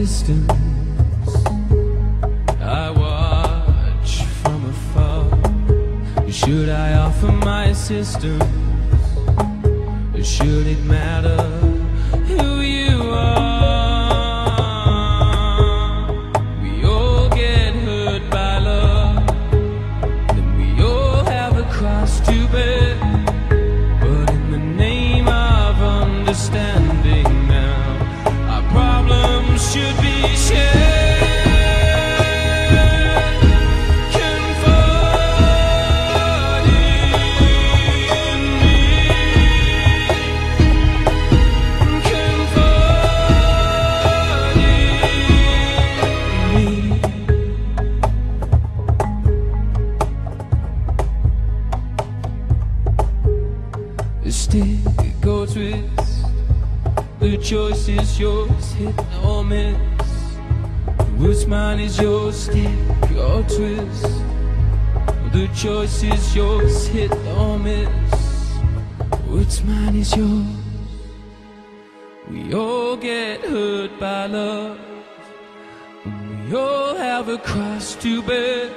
distance. I watch from afar. Should I offer my assistance? Should it matter stick or twist. The choice is yours, hit or miss. What's mine is yours, stick or twist. The choice is yours, hit or miss. What's mine is yours. We all get hurt by love. We all have a cross to bear.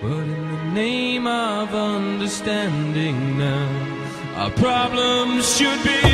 But in the name of understanding now, our problems should be.